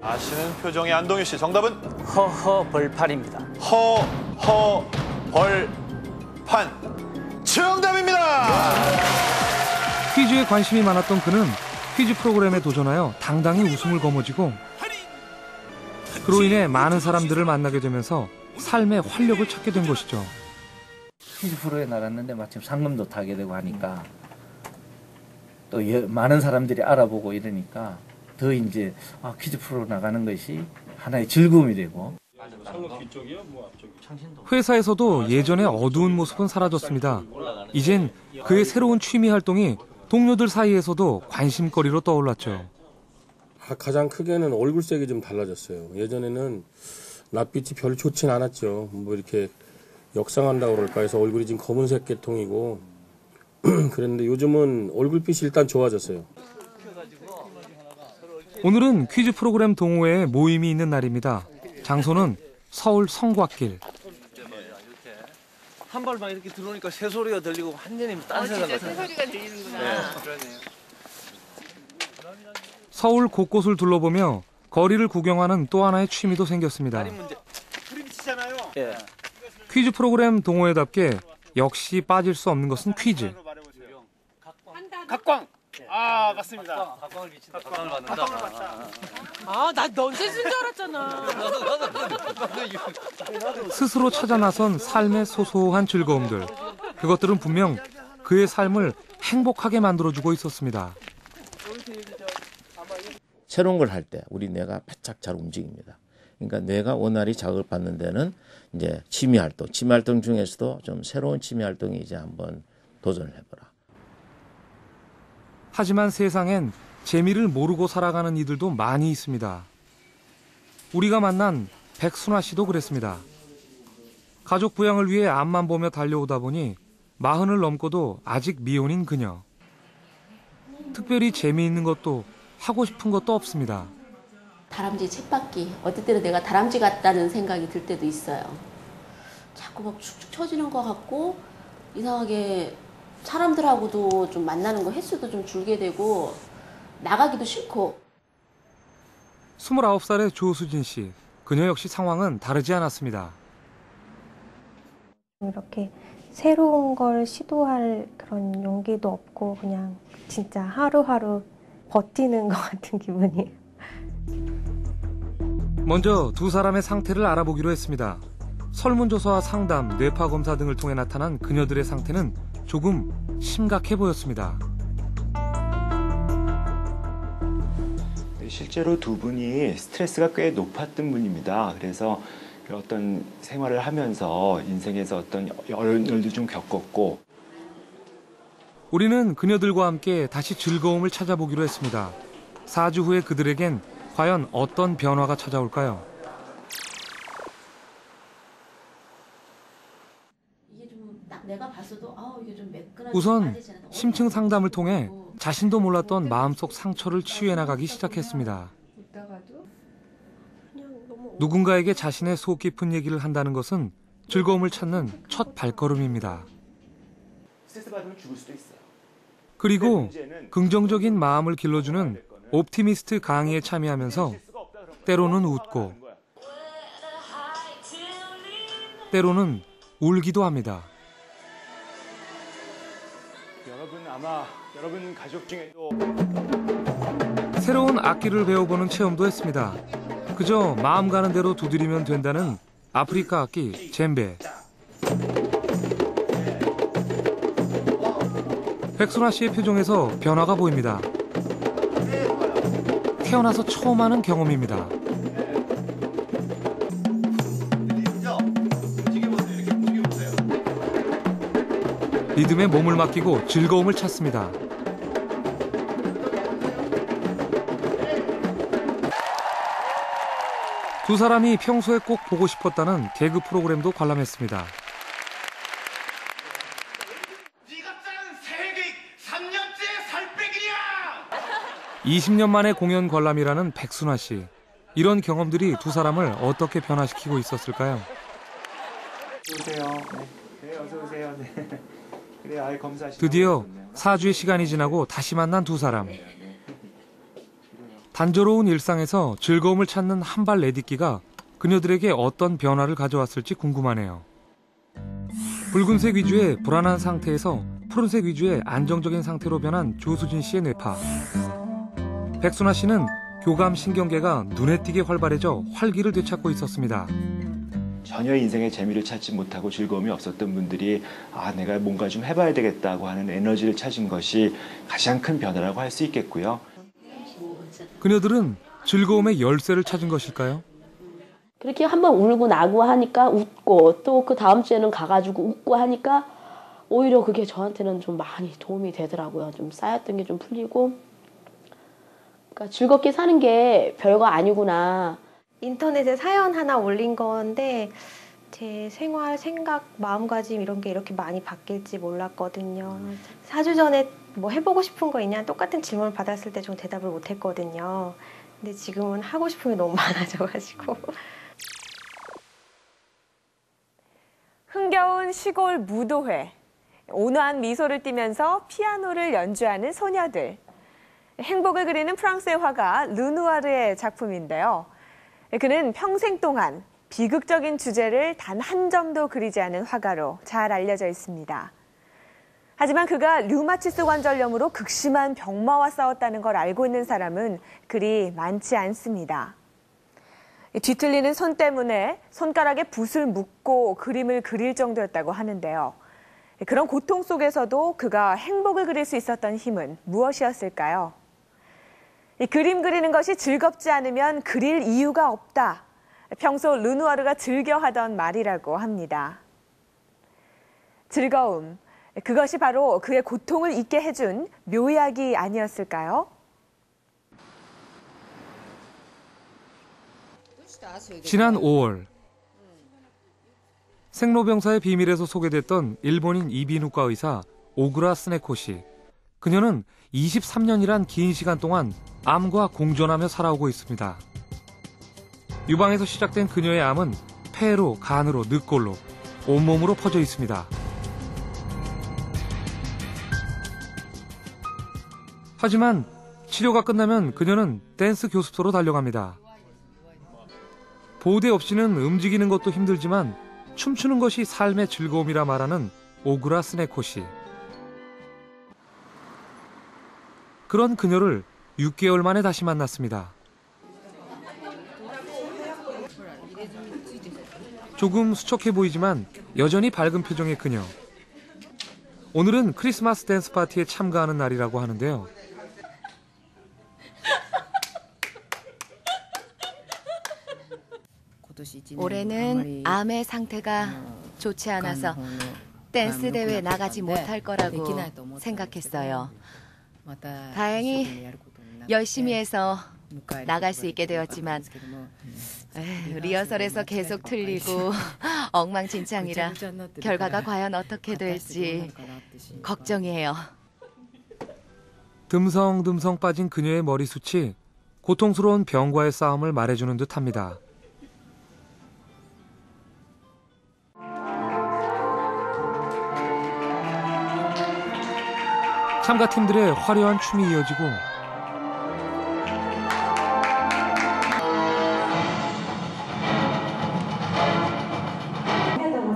아시는 표정의 안동희 씨 정답은 허허 벌판입니다. 허허 벌판 정답입니다. 퀴즈에 관심이 많았던 그는 퀴즈 프로그램에 도전하여 당당히 우승을 거머쥐고 그로 인해 많은 사람들을 만나게 되면서 삶의 활력을 찾게 된 것이죠. 퀴즈 프로에 나갔는데 마침 상금도 타게 되고 하니까 또 여- 많은 사람들이 알아보고 이러니까 더 이제 아, 퀴즈 프로 나가는 것이 하나의 즐거움이 되고 회사에서도 예전의 어두운 모습은 사라졌습니다. 이젠 그의 새로운 취미 활동이 동료들 사이에서도 관심거리로 떠올랐죠. 아, 가장 크게는 얼굴색이 좀 달라졌어요. 예전에는 낯빛이 별로 좋진 않았죠. 뭐 이렇게 역상한다고 그럴까 해서 얼굴이 지금 검은색 계통이고 그랬는데 요즘은 얼굴빛이 일단 좋아졌어요. 오늘은 퀴즈 프로그램 동호회에 모임이 있는 날입니다. 장소는 서울 성곽길. 한 발만 이렇게 들어오니까 새소리가 들리고 완전히 딴 세상 같아요. 소리가 들리는구나. 서울 곳곳을 둘러보며 거리를 구경하는 또 하나의 취미도 생겼습니다. 예. 퀴즈 프로그램 동호회답게 역시 빠질 수 없는 것은 퀴즈. 각광. 아 맞습니다. 각광을 비친다. 각광을 받는다. 아, 나 넌센스인 줄 알았잖아. 스스로 찾아 나선 삶의 소소한 즐거움들. 그것들은 분명 그의 삶을 행복하게 만들어주고 있었습니다. 새로운 걸 할 때 우리 뇌가 바짝 잘 움직입니다. 그러니까 뇌가 원활히 자극을 받는 데는 이제 취미 활동, 취미 활동 중에서도 좀 새로운 취미 활동이 이제 한번 도전을 해보라. 하지만 세상엔 재미를 모르고 살아가는 이들도 많이 있습니다. 우리가 만난 백순아 씨도 그랬습니다. 가족 부양을 위해 앞만 보며 달려오다 보니 마흔을 넘고도 아직 미혼인 그녀. 특별히 재미있는 것도 하고 싶은 것도 없습니다. 다람쥐 쳇바퀴 어떨 때는 내가 다람쥐 같다는 생각이 들 때도 있어요. 자꾸 막 축축 처지는 것 같고 이상하게 사람들하고도 좀 만나는 거 횟수도 좀 줄게 되고 나가기도 싫고 29살의 조수진 씨. 그녀 역시 상황은 다르지 않았습니다. 이렇게 새로운 걸 시도할 그런 용기도 없고 그냥 진짜 하루하루 버티는 것 같은 기분이에요. 먼저 두 사람의 상태를 알아보기로 했습니다. 설문조사와 상담, 뇌파 검사 등을 통해 나타난 그녀들의 상태는 조금 심각해 보였습니다. 실제로 두 분이 스트레스가 꽤 높았던 분입니다. 그래서 어떤 생활을 하면서 인생에서 어떤 어려움도 좀 겪었고 우리는 그녀들과 함께 다시 즐거움을 찾아보기로 했습니다. 4주 후에 그들에겐 과연 어떤 변화가 찾아올까요? 이게 좀 딱 내가 봤어도 아우 이게 좀 매끈하게 우선 심층 상담을 통해 어, 자신도 몰랐던 마음속 상처를 치유해 나가기 시작했습니다. 누군가에게 자신의 속 깊은 얘기를 한다는 것은 즐거움을 찾는 첫 발걸음입니다. 그리고 긍정적인 마음을 길러주는 옵티미스트 강의에 참여하면서 때로는 웃고 때로는 울기도 합니다. 여러분 아마 여러분 가족 중에도 새로운 악기를 배워보는 체험도 했습니다. 그저 마음 가는 대로 두드리면 된다는 아프리카 악기 젬베. 백순아 씨의 표정에서 변화가 보입니다. 태어나서 처음 하는 경험입니다. 리듬에 몸을 맡기고 즐거움을 찾습니다. 두 사람이 평소에 꼭 보고 싶었다는 개그 프로그램도 관람했습니다. 네가 짠 새해계획 3년째 살 빼기야. 20년 만에 공연 관람이라는 백순아 씨. 이런 경험들이 두 사람을 어떻게 변화시키고 있었을까요? 오세요. 네. 네, 어서 오세요. 네. 드디어 4주의 시간이 지나고 다시 만난 두 사람. 단조로운 일상에서 즐거움을 찾는 한 발 내딛기가 그녀들에게 어떤 변화를 가져왔을지 궁금하네요. 붉은색 위주의 불안한 상태에서 푸른색 위주의 안정적인 상태로 변한 조수진 씨의 뇌파. 백순아 씨는 교감 신경계가 눈에 띄게 활발해져 활기를 되찾고 있었습니다. 전혀 인생의 재미를 찾지 못하고 즐거움이 없었던 분들이 아 내가 뭔가 좀 해봐야 되겠다고 하는 에너지를 찾은 것이 가장 큰 변화라고 할 수 있겠고요. 그녀들은 즐거움의 열쇠를 찾은 것일까요? 그렇게 한번 울고 나고 하니까 웃고 또 그 다음 주에는 가가지고 웃고 하니까 오히려 그게 저한테는 좀 많이 도움이 되더라고요. 좀 쌓였던 게 좀 풀리고. 그러니까 즐겁게 사는 게 별거 아니구나. 인터넷에 사연 하나 올린 건데 제 생활, 생각, 마음가짐 이런 게 이렇게 많이 바뀔지 몰랐거든요. 4주 전에 뭐 해보고 싶은 거 있냐 똑같은 질문을 받았을 때 좀 대답을 못 했거든요. 근데 지금은 하고 싶은 게 너무 많아져가지고 흥겨운 시골 무도회. 온화한 미소를 띠면서 피아노를 연주하는 소녀들. 행복을 그리는 프랑스의 화가 르누아르의 작품인데요. 그는 평생 동안 비극적인 주제를 단 한 점도 그리지 않은 화가로 잘 알려져 있습니다. 하지만 그가 류마티스 관절염으로 극심한 병마와 싸웠다는 걸 알고 있는 사람은 그리 많지 않습니다. 뒤틀리는 손 때문에 손가락에 붓을 묶고 그림을 그릴 정도였다고 하는데요. 그런 고통 속에서도 그가 행복을 그릴 수 있었던 힘은 무엇이었을까요? 이 그림 그리는 것이 즐겁지 않으면 그릴 이유가 없다. 평소 르누아르가 즐겨 하던 말이라고 합니다. 즐거움. 그것이 바로 그의 고통을 잊게 해준 묘약이 아니었을까요? 지난 5월 생로병사의 비밀에서 소개됐던 일본인 이비인후과 의사 오그라 스네코 씨. 그녀는 23년이란 긴 시간 동안 암과 공존하며 살아오고 있습니다. 유방에서 시작된 그녀의 암은 폐로, 간으로, 늑골로 온몸으로 퍼져 있습니다. 하지만 치료가 끝나면 그녀는 댄스 교습소로 달려갑니다. 보호대 없이는 움직이는 것도 힘들지만 춤추는 것이 삶의 즐거움이라 말하는 오그라 스네코 씨. 그런 그녀를 6개월 만에 다시 만났습니다. 조금 수척해 보이지만 여전히 밝은 표정의 그녀. 오늘은 크리스마스 댄스 파티에 참가하는 날이라고 하는데요. 올해는 암의 상태가 좋지 않아서 댄스 대회 나가지 못할 거라고 생각했어요. 다행히 열심히 해서 나갈 수 있게 되었지만 에휴, 리허설에서 계속 틀리고 엉망진창이라 결과가 과연 어떻게 될지 걱정이에요. 듬성듬성 빠진 그녀의 머리숱이 고통스러운 병과의 싸움을 말해주는 듯합니다. 참가팀들의 화려한 춤이 이어지고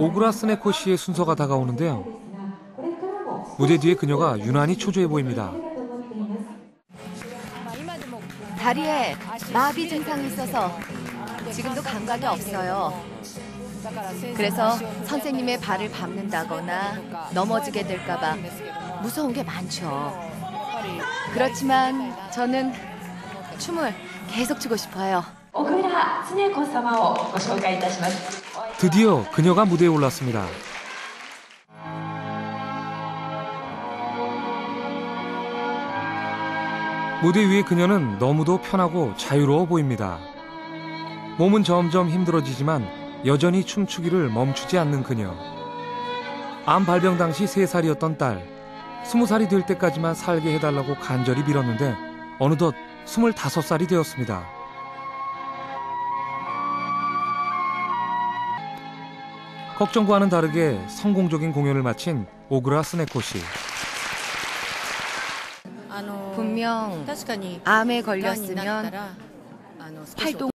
오그라 스네코 씨의 순서가 다가오는데요. 무대 뒤에 그녀가 유난히 초조해 보입니다. 다리에 마비 증상이 있어서 지금도 감각이 없어요. 그래서 선생님의 발을 밟는다거나 넘어지게 될까봐 무서운 게 많죠. 그렇지만 저는 춤을 계속 추고 싶어요. 드디어 그녀가 무대에 올랐습니다. 무대 위의 그녀는 너무도 편하고 자유로워 보입니다. 몸은 점점 힘들어지지만 여전히 춤추기를 멈추지 않는 그녀. 암 발병 당시 3살이었던 딸. 20살이 될 때까지만 살게 해달라고 간절히 빌었는데 어느덧 25살이 되었습니다. 걱정과는 다르게 성공적인 공연을 마친 오그라 스네코 씨. 가령 암에 걸렸으면 활동